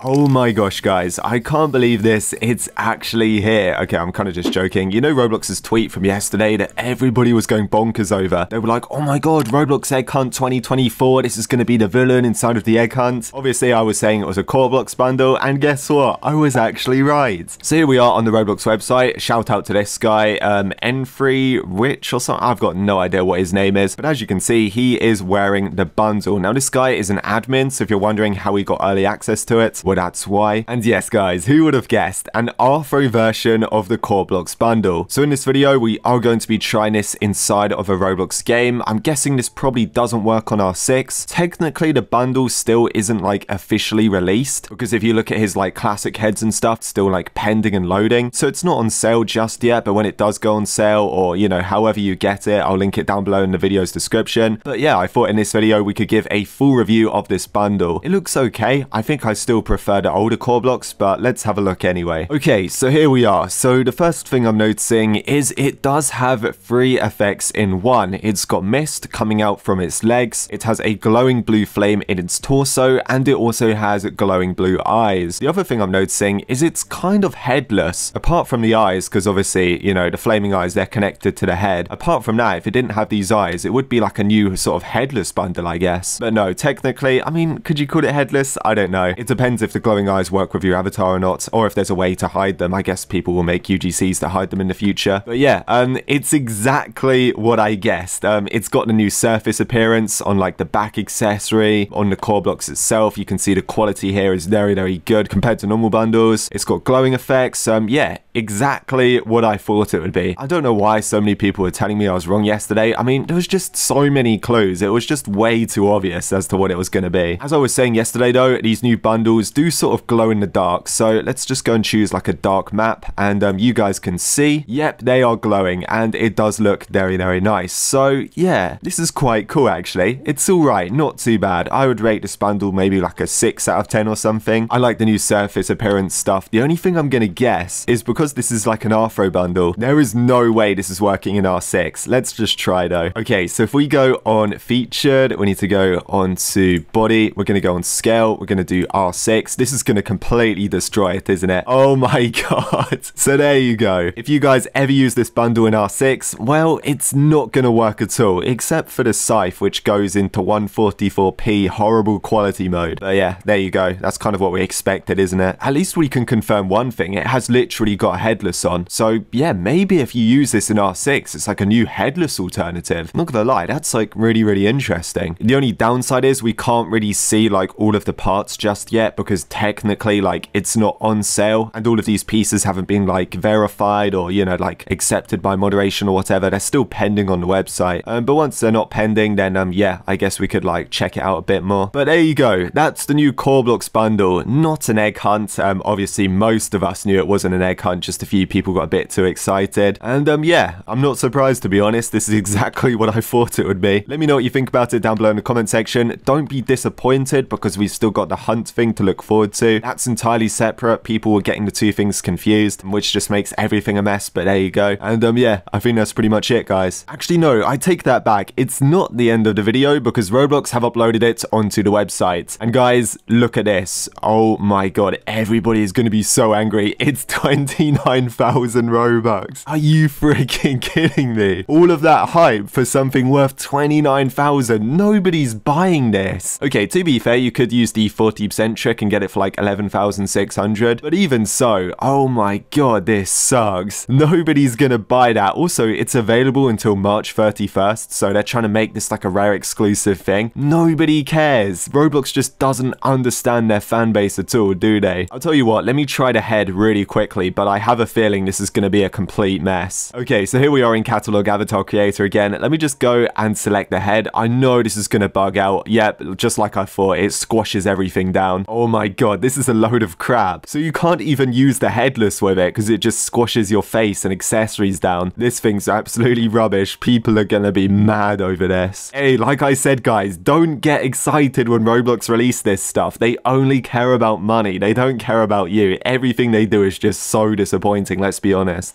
Oh my gosh, guys, I can't believe this. It's actually here. Okay, I'm kind of just joking. You know Roblox's tweet from yesterday that everybody was going bonkers over. They were like, oh my god, Roblox Egg Hunt 2024. This is going to be the villain inside of the Egg Hunt. Obviously, I was saying it was a Roblox bundle, and guess what? I was actually right. So here we are on the Roblox website. Shout out to this guy, um, N3 Rich or something. I've got no idea what his name is, but as you can see, he is wearing the bundle. Now, this guy is an admin, so if you're wondering how he got early access to it, well, that's why. And yes, guys, who would have guessed? An Rthro version of the Roblox bundle. So in this video, we are going to be trying this inside of a Roblox game. I'm guessing this probably doesn't work on R6. Technically, the bundle still isn't like officially released because if you look at his like classic heads and stuff, still like pending and loading. So it's not on sale just yet, but when it does go on sale or, you know, however you get it, I'll link it down below in the video's description. But yeah, I thought in this video, we could give a full review of this bundle. It looks okay. I think I still prefer the older Korblox, but let's have a look anyway. Okay, so here we are. So the first thing I'm noticing is it does have three effects in one. It's got mist coming out from its legs, it has a glowing blue flame in its torso, and it also has glowing blue eyes. The other thing I'm noticing is it's kind of headless, apart from the eyes, because obviously, you know, the flaming eyes, they're connected to the head. Apart from that, if it didn't have these eyes, it would be like a new sort of headless bundle, I guess. But no, technically, I mean, could you call it headless? I don't know. It depends if the glowing eyes work with your avatar or not, or if there's a way to hide them. I guess people will make UGCs to hide them in the future. But yeah, um, it's exactly what I guessed. Um, it's got a new surface appearance on like the back accessory, on the Korblox itself. You can see the quality here is very, very good compared to normal bundles. It's got glowing effects. Um, yeah, exactly what I thought it would be. I don't know why so many people were telling me I was wrong yesterday. I mean, there was just so many clues. It was just way too obvious as to what it was going to be. As I was saying yesterday though, these new bundles do sort of glow in the dark. So let's just go and choose like a dark map and um, you guys can see, yep, they are glowing and it does look very, very nice. So yeah, this is quite cool actually. It's all right, not too bad. I would rate this bundle maybe like a 6 out of 10 or something. I like the new surface appearance stuff. The only thing I'm to guess is because this is like an Rthro bundle, there is no way this is working in R6. Let's just try though. Okay, so if we go on featured, we need to go on to body. We're to go on scale. We're to do R6. This is going to completely destroy it, isn't it? Oh my god. So there you go. If you guys ever use this bundle in R6, well, it's not going to work at all, except for the Scythe, which goes into 144p horrible quality mode. But yeah, there you go. That's kind of what we expected, isn't it? At least we can confirm one thing. It has literally got headless on. So yeah, maybe if you use this in R6, it's like a new headless alternative. I'm not gonna lie, that's like really, really interesting. The only downside is we can't really see like all of the parts just yet because technically technically like it's not on sale and all of these pieces haven't been like verified or you know like accepted by moderation or whatever. They're still pending on the website. Um, but once they're not pending then um yeah i guess we could like check it out a bit more. But there you go. That's the new Korblox bundle. Not an egg hunt. Um obviously most of us knew it wasn't an egg hunt. Just a few people got a bit too excited. And um yeah i'm not surprised to be honest. This is exactly what i thought it would be. Let me know what you think about it down below in the comment section. Don't be disappointed because we've still got the hunt thing to look forward to that's entirely separate. People were getting the two things confused, which just makes everything a mess, but there you go. And um, yeah, I think that's pretty much it, guys. Actually, no, I take that back. It's not the end of the video because Roblox have uploaded it onto the website. And guys, look at this. Oh my god, everybody is going to be so angry. It's 29,000 Robux. Are you freaking kidding me? All of that hype for something worth 29,000. Nobody's buying this. Okay, to be fair, you could use the 40% trick and get it for like 11,600. But even so, oh my god, this sucks. Nobody's gonna buy that. Also, it's available until March 31st, so they're trying to make this like a rare exclusive thing. Nobody cares. Roblox just doesn't understand their fan base at all, do they? I'll tell you what, let me try to head really quickly, but I have a feeling this is gonna be a complete mess. Okay, so here we are in Catalog Avatar Creator again. Let me just go and select the head. I know this is gonna bug out. Yep, just like I thought, it squashes everything down. Oh my god, this is is a load of crap. So you can't even use the headless with it because it just squashes your face and accessories down. This thing's absolutely rubbish. People are gonna be mad over this. Hey, like I said, guys, don't get excited when Roblox release this stuff. They only care about money. They don't care about you. Everything they do is just so disappointing, let's be honest.